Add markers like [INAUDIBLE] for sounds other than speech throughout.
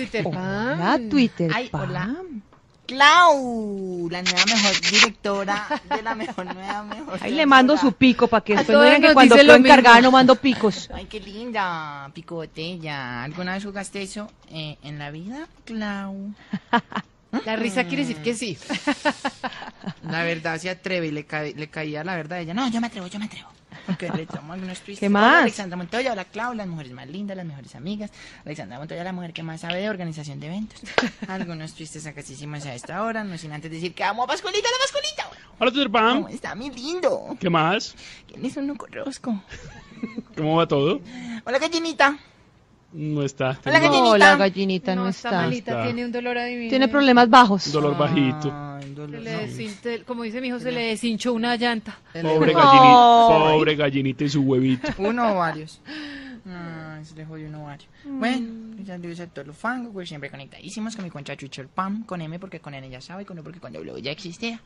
Twitter Hola, Twitter. Ay, Pam. hola. Clau, la nueva mejor directora de la mejor nueva mejor. Ahí le mando su pico para que después no digan que cuando estoy encargada no mando picos. [LAUGHS] Ay, qué linda, pico botella. ¿Alguna vez jugaste eso eh, en la vida, Clau? [LAUGHS] La risa quiere decir que sí. [LAUGHS] La verdad se atreve y le, le caía la verdad a ella. No, yo me atrevo, yo me atrevo. Porque le tomo algunos twists. ¿Qué Hola, más? Alexandra Montoya, hola Clau, las mujeres más lindas, las mejores amigas. Alexandra Montoya, la mujer que más sabe de organización de eventos. [LAUGHS] Algunos twistes sacasísimos a esta hora, no sin antes decir que amo a Pascualita, la Pascualita. Hola, Twitter Pam. ¿Cómo está mi lindo? ¿Qué más? ¿Quién es un rosco? ¿Cómo va todo? Hola gallinita. No está. Hola, gallinita. No, la gallinita no, No, está está. malita, Está. tiene un dolor adivino. Tiene problemas bajos. dolor bajito. Se dolor. le desin- como dice mi hijo, se le deshinchó una llanta. Pobre gallinita, pobre gallinita y su huevito. [LAUGHS] Uno o varios. Ay, se le jodió un ovario. Bueno, ya saludos a todos los fangos, pues siempre conectadísimos con mi cuenta Twitter Pam, con M porque con N ya sabe, con U porque con W ya existía.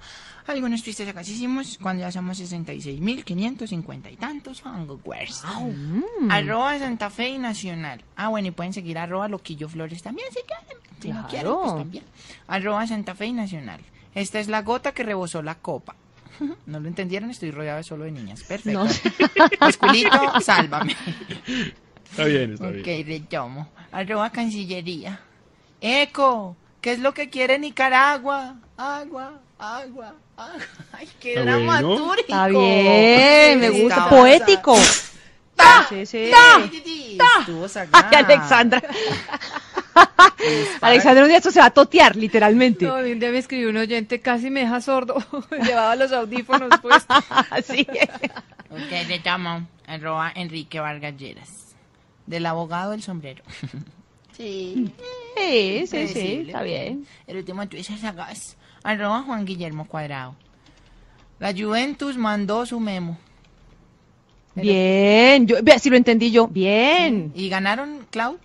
Algunos twistes acasísimos cuando ya somos 66.550 y tantos fangowares. Arroba Santa Fe y Nacional. Ah, bueno, y pueden seguir arroba Loquillo Flores también, si quieren. Si no quieren, pues también. Arroba Santa Fe y Nacional. Esta es la gota que rebosó la copa. [LAUGHS] ¿No lo entendieron? Estoy rodeado de solo de niñas. Perfecto. No. [LAUGHS] Sálvame. Está bien, está Ok, bien. retomo. Arroba Cancillería. Eco, ¿qué es lo que quiere Nicaragua? Agua, agua, agua. [LAUGHS] Ay, qué Está dramatúrico. Está bien, me gusta. Poético. ¡Ta! Sí, sí. Estuvo sagaz. Ay, Alexandra. Alexandra, un día esto se va a totear, literalmente. No, un día me escribió un oyente, casi me deja sordo. [LAUGHS] Llevaba los audífonos pues. Así [LAUGHS] Ok, retomo. Arroba Enrique Vargas Lleras. Del abogado del sombrero. sí. Sí, sí, está bien. El último tuit es sagaz. Arroba Juan Guillermo Cuadrado. La Juventus mandó su memo. Bien, yo, si lo entendí yo. Bien. ¿Y ganaron, Clau?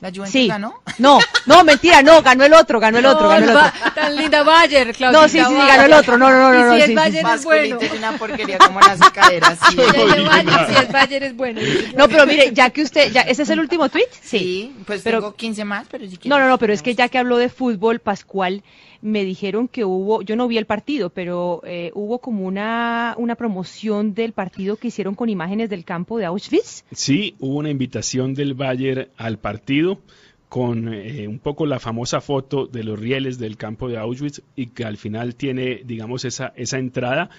¿La Juventus Sí. ganó? No, no, mentira, no, ganó el otro, ganó el otro, ganó el No, otro. Tan linda Bayer, Claudia. No, sí, sí, sí, ganó el otro. No, no, no, no, Y no. si sí, es sí, Bayer sí. es bueno. Es una porquería como las caderas. Sí. [LAUGHS] Si es Bayer es bueno. No, pero mire, ya que usted, ya, ¿ese es el último tweet? Sí, pues Pero- tengo 15 más, pero si No, quieres, no, no, pero es que ya que habló de fútbol, Pascual, me dijeron que hubo, yo no vi el partido, pero eh, hubo como una, una promoción del partido que hicieron con imágenes del campo de Auschwitz. Sí, hubo una invitación del Bayern al partido con eh, un poco la famosa foto de los rieles del campo de Auschwitz y que al final tiene, digamos, esa, esa entrada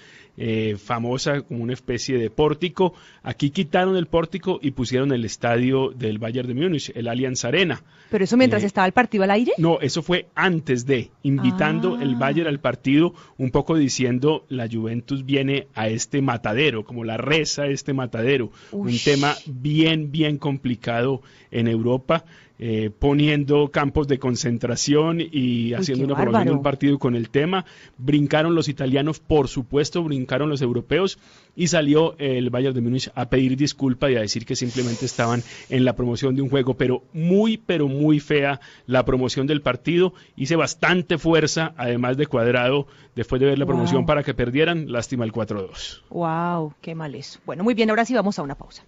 eh, famosa como una especie de pórtico. Aquí quitaron el pórtico y pusieron el estadio del Bayern de Múnich, el Allianz Arena. Pero eso mientras Eh, estaba el partido al aire. No, eso fue antes de, invitando Ah. el Bayern al partido, un poco diciendo la Juventus viene a este matadero, como la reza a este matadero. Un tema bien, bien complicado en Europa, eh, poniendo campos de concentración y haciendo una promoción de bárbaro. un partido con el tema. Brincaron los italianos, por supuesto, brincaron los europeos y salió el Bayern de Múnich a pedir disculpa y a decir que simplemente estaban en la promoción de un juego, pero muy, pero muy fea la promoción del partido. Hice bastante fuerza, además de cuadrado, después de ver la Wow. promoción para que perdieran. Lástima el 4-2. Wow, qué mal eso. Bueno, muy bien, ahora sí vamos a una pausa.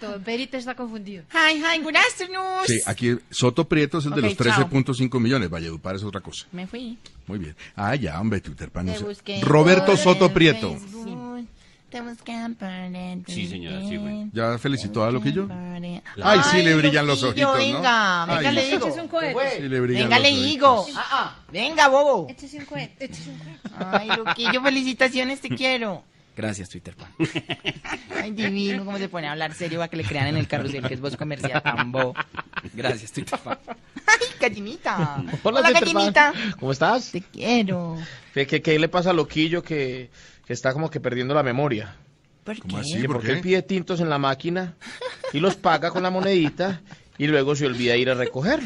Todo está confundido. Hi, hi, good afternoon. Sí, aquí Soto Prieto es el de Ok, los chao. 13.5 millones. Valledupar es otra cosa. Me fui. Muy bien. Ah, ya, hombre, Twitter pan. Roberto Soto Prieto. Te Sí, señora, sí, güey. ¿Ya felicitó a Loquillo? Ay, Ay, sí, le brillan los ojitos, ¿no? Venga, le digo. Échese un cohete. Sí, le brillan Venga, los le ojitos. digo. Ah, ah, Venga, bobo. Échese un cohete, échese un cohete. Ay, Loquillo, felicitaciones, te quiero. Gracias, Twitter Pan. [LAUGHS] Ay, divino, cómo se pone a hablar serio para que le crean en el carrusel que es voz comercial tan bobo. Gracias, Twitter Pan. [LAUGHS] Ay, gallinita. Hola, Hola gallinita. ¿Cómo estás? Te quiero. ¿Qué, qué, qué le pasa a Loquillo que, que está como que perdiendo la memoria? ¿Por ¿Cómo qué? así? ¿por porque qué? él pide tintos en la máquina y los paga con la monedita y luego se olvida ir a recoger.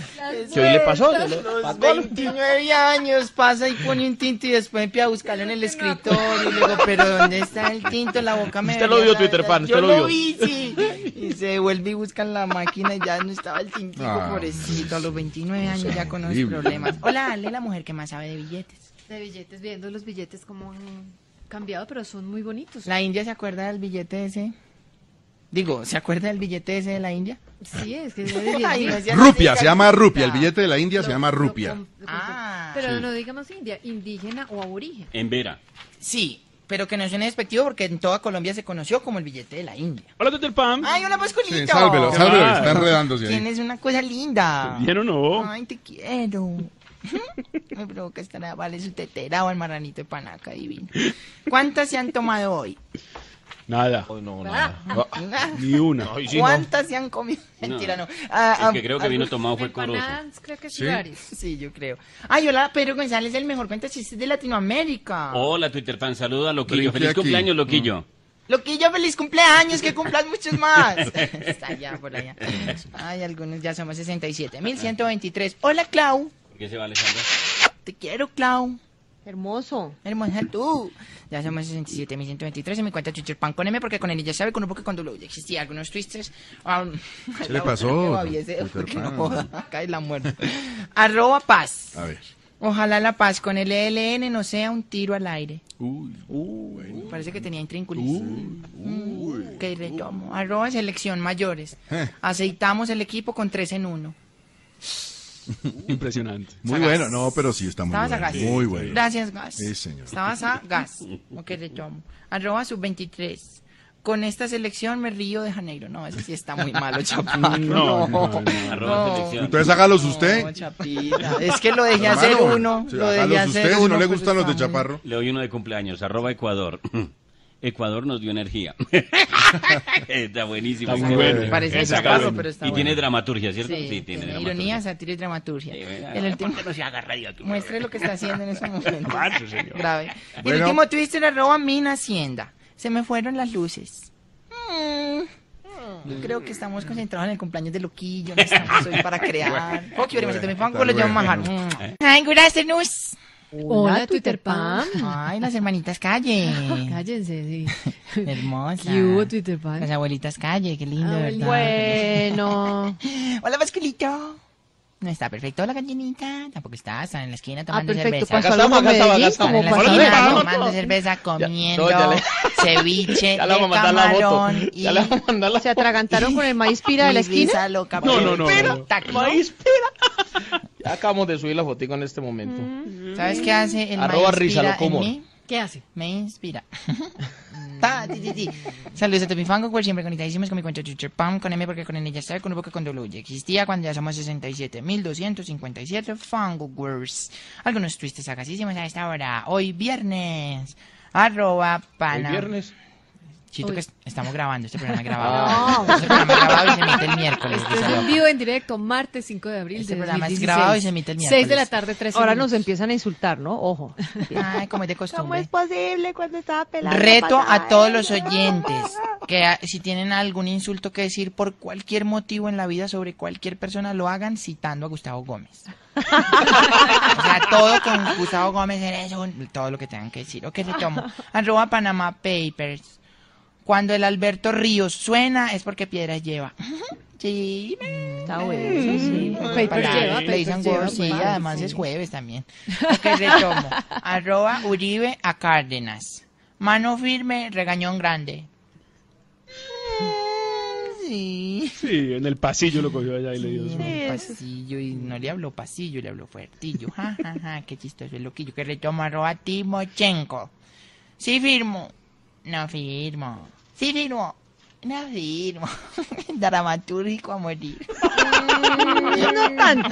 ¿Qué hoy le pasó? Lo Los pagó. 29 años pasa y pone un tinto y después empieza a buscarlo en el escritorio y luego, pero ¿dónde está el tinto? La boca me Usted lo vio, Twitter Yo usted lo vio. vi, sí. Y se vuelve y busca en la máquina y ya no estaba el tintico, Ah. pobrecito. A los 29 años ya con los problemas. Hola, Ale, la mujer que más sabe de billetes. De billetes, viendo los billetes como han cambiado, pero son muy bonitos. La India se acuerda del billete ese. Digo, ¿se acuerda del billete ese de la India? Sí, es que es de 10 [LAUGHS] Ay, no sea Rupia, se llama rupia. El billete de la India se llama rupia. lo Ah. Pero no digamos India, indígena o aborigen. En Vera. Sí, pero que no suene despectivo porque en toda Colombia se conoció como el billete de la India. Hola, Twitter Pam. Ay, hola Pascualito. Sí, sálvelo, sálvelo, Ah. está enredándose ahí. Tienes una cosa linda. ¿Bien o no? Ay, te quiero. Me provoca estar a vale su tetera o el marranito de panaca divino. ¿Cuántas se han tomado hoy? Nada, Ay, no, Ah. no. ni una. Ay, sí, no. ¿Cuántas se han comido? Mentira, no. Ah, El ah, que creo que ah, vino tomado fue Corozo. Creo que sí, Sí. yo creo. Ay, hola, Pedro González, el mejor cuentachistes de Latinoamérica. Hola, Twitter fan. Saluda a Loquillo. Brinque Feliz aquí. cumpleaños, Loquillo. Loquillo, feliz cumpleaños, que cumplas muchos más. [LAUGHS] Está allá, por allá. Ay, algunos ya somos 67.123. Hola, Clau. ¿Por qué se va, Alejandra? Te quiero, Clau. Hermoso. Hermosa tú. Ya somos 67.123 en mi cuenta Chucher Pan con M porque con él ya sabe con un poco con W existía algunos twisters. Um, ¿Qué le pasó, Ese, Peter porque no joda, cae la muerte. Arroba paz. A ver. Ojalá la paz con el ELN no sea un tiro al aire. Uy. Parece que tenía intrínculis. Mm, que retomo. Arroba selección mayores. Eh. Aceitamos el equipo con tres en uno. [LAUGHS] Impresionante. Muy bueno, no, pero sí está muy Estabas bueno. sagaz. Muy bueno. Gracias, Gas. Sí, señor. Estabas a Gas. Ok, retomo. Arroba sub 23. Con esta selección me río de Janeiro. No, ese sí está muy malo, [LAUGHS] Chaparro. No, no, no. Arroba No. selección. Entonces hágalos usted. No, Chapita. Es que lo dejé hacer uno. sí, Lo dejé hágalos hacer usted, si uno, no le pues gustan los de está muy- Chaparro. Le doy uno de cumpleaños. Arroba Ecuador. Ecuador nos dio energía. [LAUGHS] está buenísimo. Está muy bueno. Parece está bueno. pero está Y bueno. tiene dramaturgia, ¿cierto? Sí, tiene, tiene dramaturgia. ironía, sátira y dramaturgia. Sí, el último, ¿por qué no se haga radio aquí? muestre lo que está haciendo en ese [LAUGHS] momento. Grave. Y el último twister arroba Mina Hacienda. Se me fueron las luces. Mm. Yo creo que estamos concentrados en el cumpleaños de Loquillo. No estamos hoy para [LAUGHS] crear. Poco veremos me pongo, lo llamo a bueno. majar. Ay, afternoon. Hola, Twitter Pam. Ay, las hermanitas calle. [LAUGHS] Cállense, sí. [LAUGHS] Hermosa. ¿Qué hubo, Twitter Pam? Las abuelitas calle, qué lindo. ¿verdad? Bueno. [LAUGHS] Hola, Pascualito. No está perfecto la gallinita. Tampoco está. Está en la esquina Ah, tomando perfecto. cerveza. Acá estamos, acá estamos, Están en la Hola, esquina tomando cerveza, comiendo no, ya le- ceviche Ya le vamos de a mandar la foto. camarón y Ya le vamos a mandar la Se atragantaron con el maíz pira de la esquina. loca. No, no, no, no. Maíz pira. Ya acabamos de subir la fotico en este momento. ¿Sabes qué hace el Arroba mí? ¿Qué hace? Me inspira. [LAUGHS] Ta, ti, ti, ti. Saludos a Topifango, por siempre conectadísimos con mi cuenta Chucher Pam, con M porque con N ya sabe, con un poco con W. Existía cuando ya somos 67.257 Fangowers. Algunos twistes sacasísimos a esta hora. Hoy viernes. Arroba pana. viernes. Chito, que es- estamos grabando este programa [LAUGHS] grabado. Este programa grabado y se emite el miércoles. Este es en vivo, en directo, martes 5 de abril Este de programa es 2016. grabado y se emite el 6 de la miércoles. tarde, 13 Ahora nos empiezan a insultar, ¿no? Ojo. Ay, como es de costumbre. posible cuando estaba pelando? Reto a todos los oyentes que a- si tienen algún insulto que decir por cualquier motivo en la vida sobre cualquier persona, lo hagan citando a Gustavo Gómez. [LAUGHS] o sea, todo con Gustavo Gómez eres un- todo lo que tengan que decir. Ok, retomo. Arroba Panama Papers. Cuando el Alberto Ríos suena es porque piedras lleva. Sí. Está bueno, eso sí. Papers Para lleva, Plays papers and lleva, Words, sí, además sí. es jueves también. Ok, retomo. [LAUGHS] Arroba Uribe a Cárdenas. Mano firme, regañón grande. Mm, Sí. Sí, en el pasillo lo cogió allá y le dio su... en el pasillo y no le habló pasillo, le habló fuertillo. Ja, ja, ja, qué chistoso el loquillo. Que retomo arroba Timochenko. Sí firmo. No firmo. Sí firmo. No firmo. [LAUGHS] Dramatúrgico a morir. No tanto.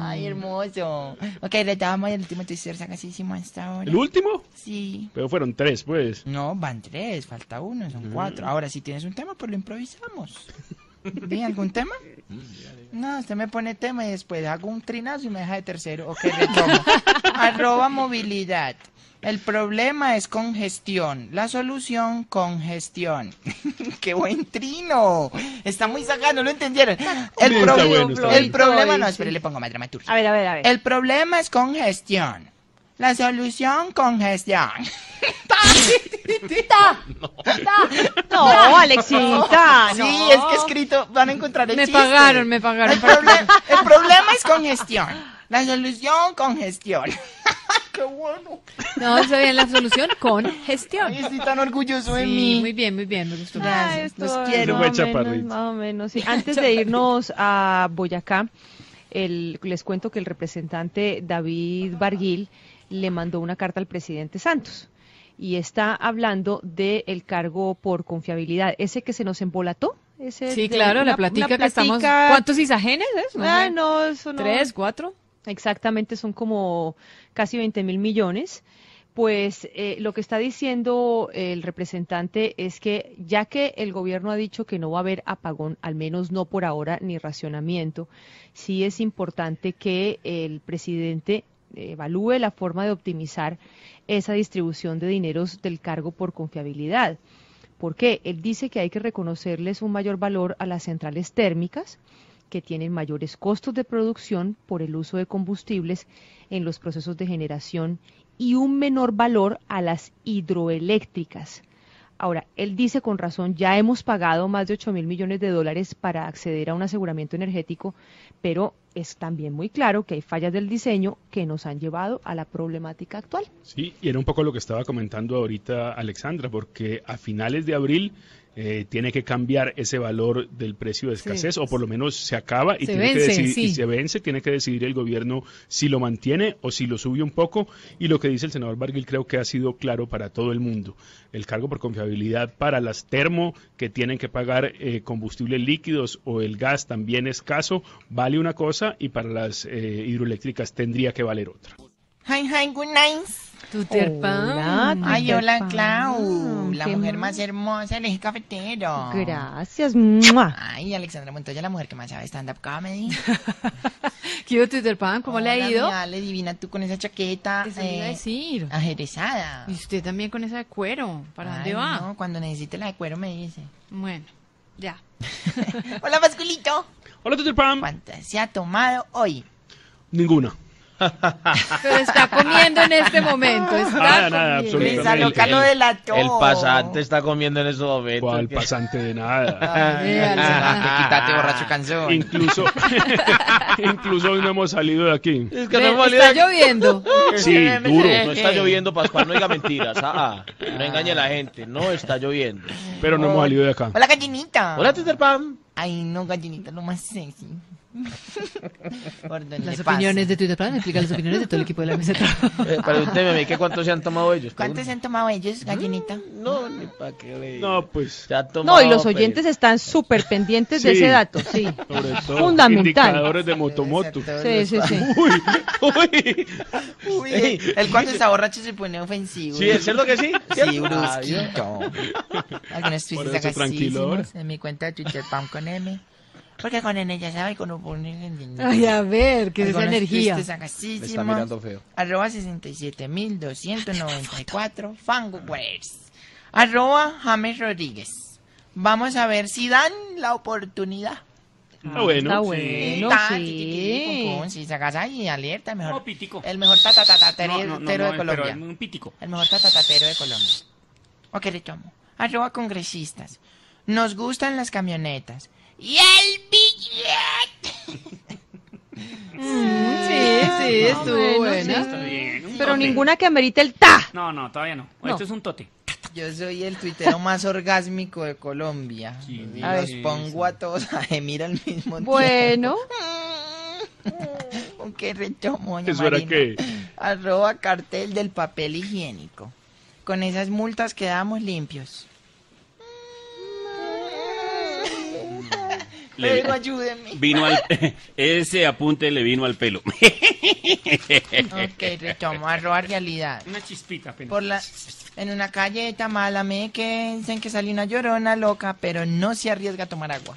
Ay, hermoso. Ok, retomamos el último twister sacasísimo hasta ahora. ¿El último? Sí. Pero fueron tres, pues. No, van tres, falta uno, son cuatro. Ahora, si tienes un tema, pues lo improvisamos. [LAUGHS] ¿Tiene algún tema? [LAUGHS] No, usted me pone tema y después hago un trinazo y me deja de tercero. Ok, retomo. [LAUGHS] Arroba movilidad. El problema es congestión. La solución, congestión. ¡Qué buen trino! Está muy sacado, no lo entendieron. El, Está proble- bueno, está el problema, no, Sí. espere, le pongo más dramaturgia. A ver, a ver, a ver. El problema es congestión. La solución, congestión. No, Alexita. Sí, no. es que escrito, van a encontrar el Me chiste. pagaron, me pagaron. El, proble- el problema es congestión. La solución, congestión. [LAUGHS] qué bueno. No, está bien la solución con gestión. Ay, estoy tan orgulloso de Sí, mí. muy bien, muy bien, me gustó. Gracias. Los quiero. Más o, menos, chaparrito. más o menos, sí. Antes de irnos a Boyacá, el- les cuento que el representante David Barguil le mandó una carta al presidente Santos y está hablando del cargo por confiabilidad, ese que se nos embolató. Ese Sí, de claro, una- la platica que estamos... ¿Cuántos isagenes es? No Ah, no, eso no. ¿Tres, cuatro? Exactamente, son como casi 20 mil millones. Pues eh, lo que está diciendo el representante es que ya que el gobierno ha dicho que no va a haber apagón, al menos no por ahora, ni racionamiento, sí es importante que el presidente evalúe la forma de optimizar esa distribución de dineros del cargo por confiabilidad. ¿Por qué? Él dice que hay que reconocerles un mayor valor a las centrales térmicas, que tienen mayores costos de producción por el uso de combustibles en los procesos de generación y un menor valor a las hidroeléctricas. Ahora, él dice con razón, ya hemos pagado más de 8 mil millones de dólares para acceder a un aseguramiento energético, pero es también muy claro que hay fallas del diseño que nos han llevado a la problemática actual. Sí, y era un poco lo que estaba comentando ahorita Alexandra, porque a finales de abril eh, tiene que cambiar ese valor del precio de Sí. escasez, o por lo menos se acaba y, Se tiene que vence, decidir- sí. y se vence, tiene que decidir el gobierno si lo mantiene o si lo sube un poco. Y lo que dice el senador Barguil creo que ha sido claro para todo el mundo. El cargo por confiabilidad para las termo que tienen que pagar eh, combustibles líquidos o el gas también escaso vale una cosa y para las eh, hidroeléctricas tendría que valer otra. Hi, hi, good night. Tuterpan. Hola, Ay, hola. Clau. La ¿Qué mujer más? hermosa del eje cafetero. Gracias. ¡mua! Ay, Alexandra Montoya, la mujer que más sabe stand-up comedy. [LAUGHS] ¿Qué Tuterpan? ¿Cómo le ha ido? mi Ale, divina tú con esa chaqueta Eso le iba a eh, decir. ajerezada. Y usted también con esa de cuero. ¿Para dónde va? No, cuando necesite la de cuero me dice. Bueno, ya. [LAUGHS] Hola, Pasculito. Hola, Tutelpam. ¿Cuántas se ha tomado hoy? Ninguna. Pero está comiendo en este momento. Está Nada, nada, comiendo. absolutamente. El pasante está comiendo en esos momentos. ¿Cuál pasante de nada? Ay, quítate, Ah. borracho cansón. Incluso, [LAUGHS] incluso hoy no hemos salido de aquí. Es que no hemos está lloviendo. [LAUGHS] Sí, duro. No está lloviendo, Pascual, no diga mentiras. Ah, ah, no engañe a la gente. No está lloviendo. Pero no hemos salido de acá. Hola, gallinita. Hola, Twitter Pam. Ay, no, gallinita, lo más sexy. [LAUGHS] Las opiniones de Tuterpan explica las opiniones de todo el equipo de la mesa. de trabajo. Eh, pregúnteme a mí que cuántos se han tomado ellos. ¿Cuántos se han tomado ellos, gallinita? No, ni pa' qué le No, pues, Se ha tomado, No, y los pero- oyentes están súper pendientes de Sí. ese dato, sí. sobre todo Fundamental. indicadores de motomoto. Sí, sí, sí. Uy, uy. Uy, él, él cuando está borracho se pone ofensivo. Sí, ¿es lo que sí? Sí, brusquito. Algunos tweets tranquilo sacasísimos en mi cuenta de Twitter, Pam con M. Porque con N ya sabe cuando pone... Ay, a ver, ¿qué es esa Algunos energía? tweets Me está mirando feo. Arroba 67.294 Fangowares. Arroba James Rodríguez. Vamos a ver si dan la oportunidad. Ah, bueno. Está bueno, sí. Si sacas ahí, alerta, el mejor. No, pitico. El mejor tatatatero No, no, no, de Colombia. un pítico. El mejor tatatatero de Colombia. Ok, retomo. Arroba congresistas. Nos gustan las camionetas. Y el billete. [LAUGHS] Sí, sí, estuvo bueno, buena. Está bien, un Pero tote. ninguna que amerite el ta. No, no, todavía no. No. Esto es un tote. Yo soy el tuitero más orgásmico de Colombia. Sí, y a los pongo a todos a gemir al mismo Bueno, tiempo. [LAUGHS] ¿Con qué retomo, Eso era que Arroba cartel del papel higiénico. Con esas multas quedamos limpios. Le- Pero ayúdenme. Vino al... [LAUGHS] Ese apunte le vino al pelo. Ok, retomo. Arroba realidad. Una chispita apenas. Por la, en una calle de Tamálame que dicen que salió una llorona loca, pero no se arriesga a tomar agua.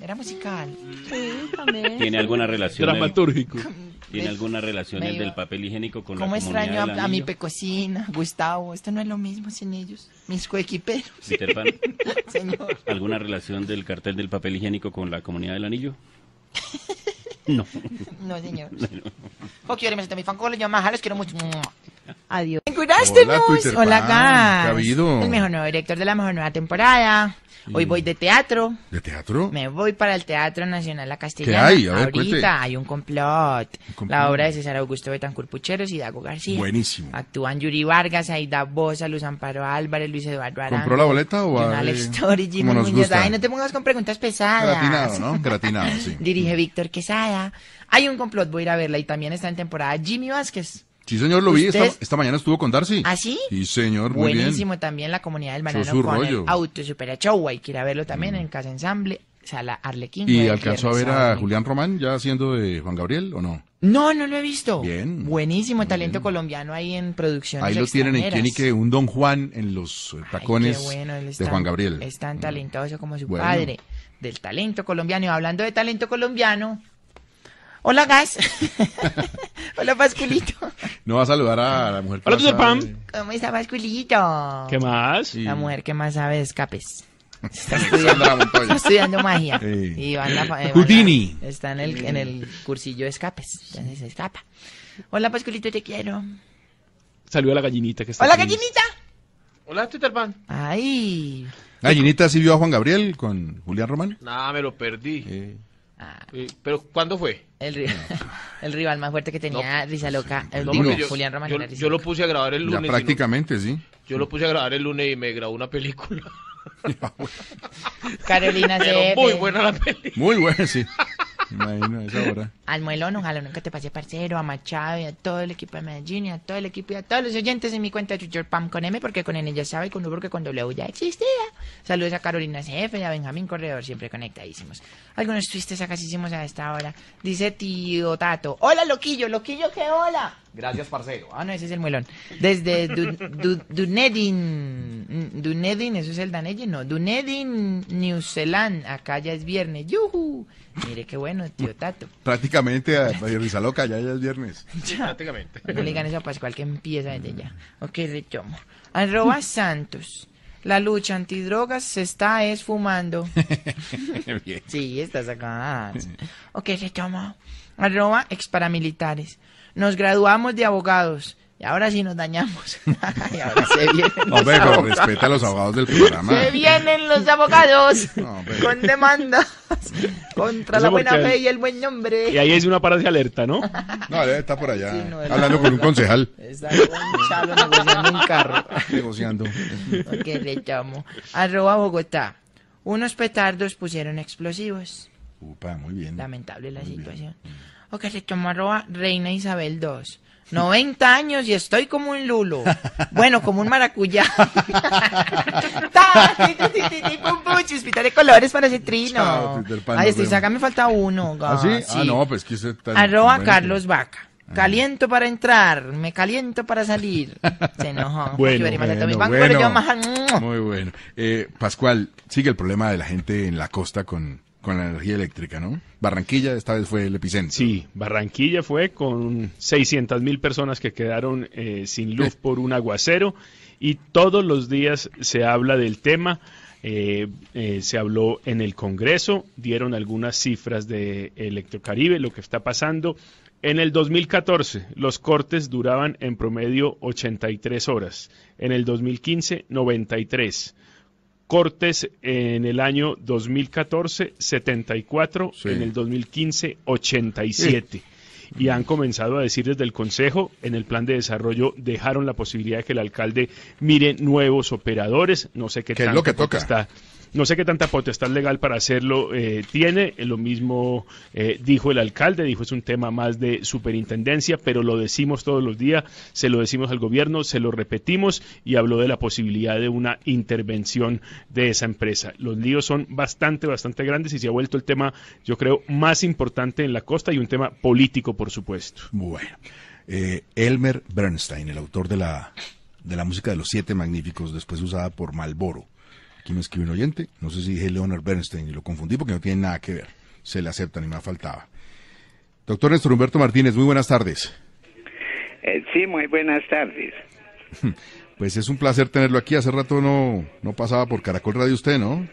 Era musical. sí, también. ¿Tiene alguna relación el, dramatúrgico. ¿Tiene alguna relación el del papel higiénico con ¿Cómo la comunidad extraño a, a mi anillo? pecocina, Gustavo? Esto no es lo mismo sin ellos. Mis coequiperos, Peter Pan, [LAUGHS] señor. ¿Alguna relación del cartel del papel higiénico con la comunidad del anillo? [LAUGHS] No. No, señor. [LAUGHS] Ok, ahora me siento mi fan con los llamadas, los quiero mucho. Adiós. Hola, Twitter Hola, Pan. El mejor nuevo director de la mejor nueva temporada. Hoy voy de teatro. ¿De teatro? Me voy para el Teatro Nacional La Castellana. ¿Qué hay? A ver, Ahorita cuente. hay un complot. Un complot. La obra de César Augusto Betancur Pucheros y Dago García. Buenísimo. Actúan Yuri Vargas, Aida Bosa, Luz Amparo Álvarez, Luis Eduardo Arango. ¿Compró la boleta o de- Alex Story, Jimmy Muñoz. gusta? Ay, no te pongas con preguntas pesadas. Gratinado, ¿no? Gratinado, sí. [LAUGHS] Dirige Víctor Quesada. Hay un complot, voy a ir a verla. Y también está en temporada Jimmy Vázquez. Sí, señor, lo vi. Esta, mañana estuvo con Darcy. ¿Ah, sí? Sí, señor, muy Buenísimo también la comunidad del banano con rollo. Mm. el auto supera show. Hay que ir a verlo también en Casa Ensamble, Sala Arlequín. ¿Y alcanzó a ver a. Julián Román ya haciendo de Juan Gabriel o no? No, no lo he visto. Bien. Buenísimo, talento bien. colombiano ahí en producciones Ahí lo tienen en extranjeras. quién y que un Don Juan en los eh, Ay, tacones qué bueno, de Juan Gabriel. Es tan talentoso como su Bueno. padre. Del talento colombiano. Y hablando de talento colombiano. Hola, Gas. [LAUGHS] Hola, Pascualito. No va a saludar a la mujer que Hola, a Tutor Pam. ¿Cómo está, Pascualito? ¿Qué más? Sí. La mujer que más sabe de escapes. [LAUGHS] Está estudiando, está estudiando magia. Sí. Y va en la, eh, la- Houdini. está en el, en el cursillo de escapes. Entonces se escapa. Hola, Pascualito, te quiero. Saluda a la gallinita que está Hola, feliz. gallinita. Hola, Twitter Pan. Ay. Gallinita sí vio a Juan Gabriel con Julián Román. Nada, me lo perdí. Eh, Ah, Pero, ¿cuándo fue? el, ri- [LAUGHS] el rival más fuerte que tenía Risa Loca. El No, digo, porque yo, Julián Román yo, lo puse a grabar el ya lunes. no- prácticamente, sí. yo lo puse a grabar el lunes y me grabó una película. [LAUGHS] Carolina Pero muy buena la película. Muy bueno, sí. Imagino esa. [LAUGHS] Al Muelón, ojalá nunca te pase parcero, a Machado y a todo el equipo de Medellín y a todo el equipo y a todos los oyentes en mi cuenta de Pam con M porque con N ya sabe y con U porque con W ya existía. Saludos a Carolina CF y a Benjamín Corredor, siempre conectadísimos. Algunos twistes acasísimos a esta hora. Dice tío Tato, hola Loquillo, Loquillo, ¿qué hola? Gracias, parcero. Ah, no, ese es el muelón. Desde Du- Du- Dunedin, Dunedin, eso es el Danelle, no, Dunedin, New Zealand, acá ya es viernes, yuhu. Mire qué bueno, tío Tato. Prácticamente a a Risa Loca, ya, ya es viernes. [LAUGHS] Prácticamente. No le digan eso a Pascual que empieza desde ya. Ok, retomo. Arroba Santos. La lucha antidrogas se está esfumando. [LAUGHS] Bien. Sí, está sacada. Ok, retomo. Arroba exparamilitares. Nos graduamos de abogados. Y ahora sí nos dañamos. [LAUGHS] y ahora se vienen los Hombre, pero abogados. respeta a los abogados del programa. Se vienen los abogados [LAUGHS] No, con demandas contra Eso la buena fe y el buen nombre. Y ahí es una parada de alerta, ¿no? No, debe estar por allá. Sí, no, hablando la- con un concejal. Está con Chalo negociando un carro. [LAUGHS] Negociando. Ok, le llamo. Arroba Bogotá. Unos petardos pusieron explosivos. Upa, muy bien. Lamentable la situación. Ok, le llamo arroba Reina Isabel II. 90 años y estoy como un lulo. Bueno, como un maracuyá. [LAUGHS] Chispita de colores para ese trino. Chao, Peter Pan, Ay, estoy acá me falta uno. ¿Ah, sí? Ah, no, pues que usted tan- Arroba Carlos Vaca. Caliento para entrar, me caliento para salir. Se enojó. [LAUGHS] Bueno. Bueno, Muy bueno. Eh, Pascual, sigue el problema de la gente en la costa con, con la energía eléctrica, ¿no? Barranquilla esta vez fue el epicentro. Sí, Barranquilla fue con 600 mil personas que quedaron eh, sin luz por un aguacero y todos los días se habla del tema. eh, eh, se habló en el Congreso, dieron algunas cifras de Electrocaribe, lo que está pasando. En el 2014 los cortes duraban en promedio 83 horas, en el 2015 93 cortes en el año 2014, 74, Sí. en el 2015, 87. Y han comenzado a decir desde el Consejo, en el plan de desarrollo dejaron la posibilidad de que el alcalde mire nuevos operadores, no sé qué ¿Qué es lo que toca? potestad- no sé qué tanta potestad legal para hacerlo eh, tiene, eh, lo mismo eh, dijo el alcalde, dijo es un tema más de superintendencia, pero lo decimos todos los días, se lo decimos al gobierno, se lo repetimos y habló de la posibilidad de una intervención de esa empresa. Los líos son bastante, bastante grandes y se ha vuelto el tema, yo creo, más importante en la costa y un tema político, por supuesto. Bueno. Eh, Elmer Bernstein, el autor de la, de la música de los Siete Magníficos, después usada por Malboro. Aquí me escribe un oyente, no sé si dije Leonard Bernstein y lo confundí porque no tiene nada que ver. Se le acepta, ni más faltaba. Doctor Néstor Humberto Martínez, muy buenas tardes. Eh, sí, muy buenas tardes. [LAUGHS] Pues es un placer tenerlo aquí. Hace rato no, no pasaba por Caracol Radio usted, ¿no?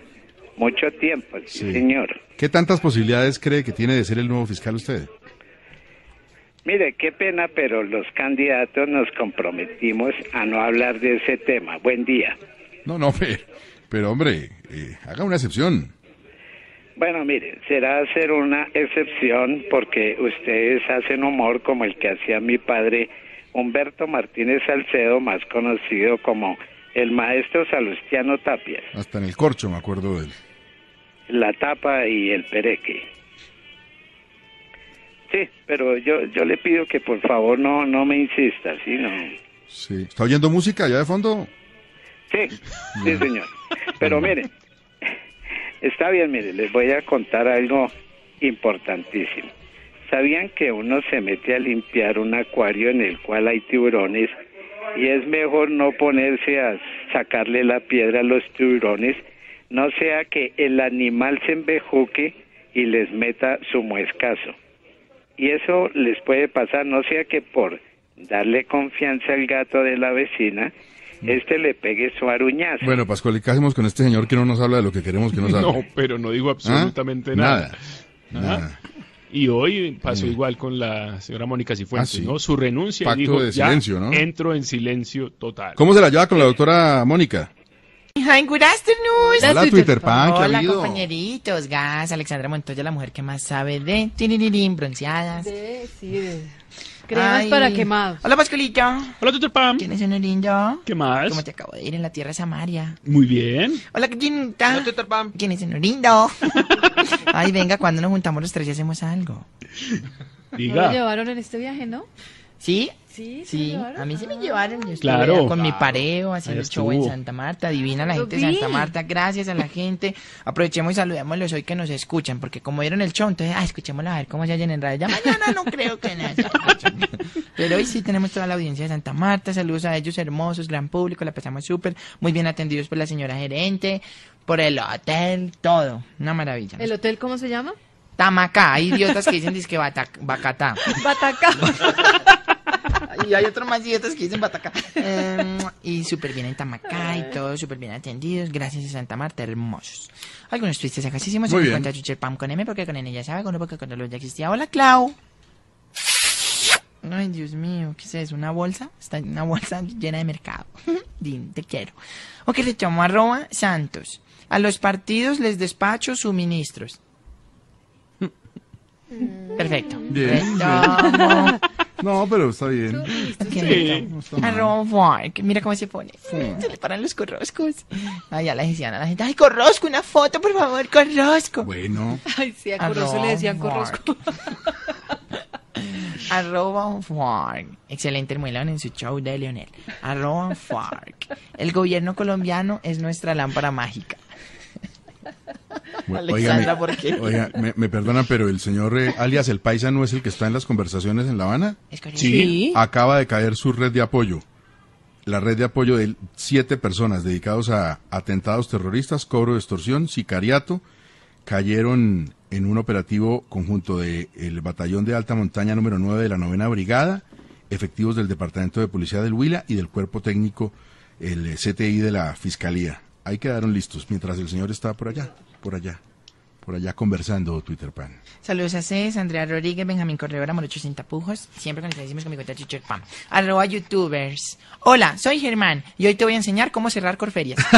Mucho tiempo, sí, Sí. señor. ¿Qué tantas posibilidades cree que tiene de ser el nuevo fiscal usted? Mire, qué pena, pero los candidatos nos comprometimos a no hablar de ese tema. Buen día. No, no, [LAUGHS] pe- Pero hombre, eh, haga una excepción. Bueno, mire, será hacer una excepción porque ustedes hacen humor como el que hacía mi padre Humberto Martínez Salcedo, más conocido como el maestro Salustiano Tapia, Hasta en el corcho me acuerdo de él. la tapa y el pereque. Sí, pero yo yo le pido que por favor no no me insista, ¿sí? No. Sí. ¿Está oyendo música allá de fondo? Sí, sí, señor. Pero mire, está bien, mire, les voy a contar algo importantísimo. ¿Sabían que uno se mete a limpiar un acuario en el cual hay tiburones y es mejor no ponerse a sacarle la piedra a los tiburones, no sea que el animal se embejuque y les meta su muescazo? Y eso les puede pasar, no sea que por darle confianza al gato de la vecina, este le pegue su aruñazo. Bueno, Pascual, ¿y qué hacemos con este señor que no nos habla de lo que queremos que nos hable? [LAUGHS] No, pero no digo absolutamente ¿Ah? nada. Nada. Nada. Y hoy pasó igual con la señora Mónica Cifuentes, Ah, sí. ¿no? Su renuncia Pacto dijo, de ya silencio, ¿no? entro en silencio total. ¿Cómo se la lleva con la doctora Mónica? Hi, good afternoon. Hola, Twitter Pan, ¿qué ha Hola, habido? compañeritos. Gas, Alexandra Montoya, la mujer que más sabe de tiririrín, bronceadas. De- sí, de- Cremas Ay. para quemados. Hola, Pascualito. Hola, Dr. Pam. ¿Quién es lindo? ¿Qué más? ¿Cómo te acabo de ir en la tierra Samaria? Muy bien. Hola, Ginita. ¿Quién es lindo? [LAUGHS] Ay, venga, cuando nos juntamos los tres y hacemos algo. ¿No lo Diga. llevaron en este viaje, no? ¿Sí? Sí, ¿se Sí, a mí sí me llevaron. Yo Claro. con mi pareo haciendo el show en. Santa Marta. Divina la gente de. Santa Marta. Gracias a la gente. Aprovechemos y saludémoslos hoy que nos escuchan. Porque como vieron el show, entonces, ah, escuchémoslo a ver cómo se oyen en radio. Ya mañana no creo que nos escuchen. [LAUGHS] Pero hoy sí tenemos toda la audiencia de Santa Marta. Saludos a ellos, hermosos, gran público. La pasamos súper. Muy bien atendidos por la señora gerente, por el hotel, todo. Una maravilla. ¿El hotel cómo se llama? Tamacá. Hay idiotas que dicen disque bata- Bacatá. Batacá. [LAUGHS] [LAUGHS] Y hay otros más idiotas que dicen Bataca. Em, y súper bien en Tamacá y todos súper bien atendidos. Gracias a Santa Marta, hermosos. Algunos twistes acá sí hicimos. Muy Se bien. encuentra Chucher Pam con M porque con N ya sabe, con U porque con el ya existía. Hola, Clau. Ay, Dios mío, ¿qué es eso? ¿Una bolsa? Está en una bolsa llena de mercado. [LAUGHS] Din, te quiero. Ok, retomo arroba Santos. A los partidos les despacho suministros. Perfecto. Bien, Retomo. No, pero está bien. Sí. No. Arroba Farc. Mira cómo se pone. Se le paran los corroscos. Ay, ya la decían a la gente. Ay, corrosco, una foto, por favor, corrosco. Bueno, Ay, sí, a Corroso le decían Corrosco. [LAUGHS] Arroba Farc. Excelente el muelón en su show de Leonel. Arroba Farc. El gobierno colombiano es nuestra lámpara mágica. [LAUGHS] Alexandra, óigame, ¿por qué? oiga, me, me perdonan, pero el señor eh, alias el Paisa no es el que está en las conversaciones en La Habana. Es. Sí. Acaba de caer su red de apoyo. La red de apoyo de siete personas dedicados a atentados terroristas, cobro de extorsión, sicariato, cayeron en un operativo conjunto del batallón de alta montaña número 9 de la novena brigada, efectivos del Departamento de Policía del Huila y del cuerpo técnico, el CTI de la Fiscalía. Ahí quedaron listos mientras el señor está por allá, por allá, por allá conversando, Twitter Pan. Saludos a Cés, Andrea Rodríguez, Benjamín Corredor, Amorocho Sin Tapujos. Siempre conectadísimos con mi cuenta Chicher Pam. Arroba youtubers. Hola, soy Germán y hoy te voy a enseñar cómo cerrar corferias. [LAUGHS]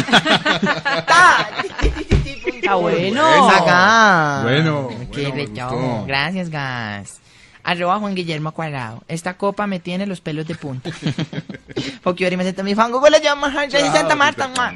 Está bueno. Acá. Bueno, Qué bueno. Gracias, Gas. Arroba Juan Guillermo Cuadrado. Esta copa me tiene los pelos de punta. [LAUGHS] Porque ahora me siento mi fango con la llama. Santa Marta. mua.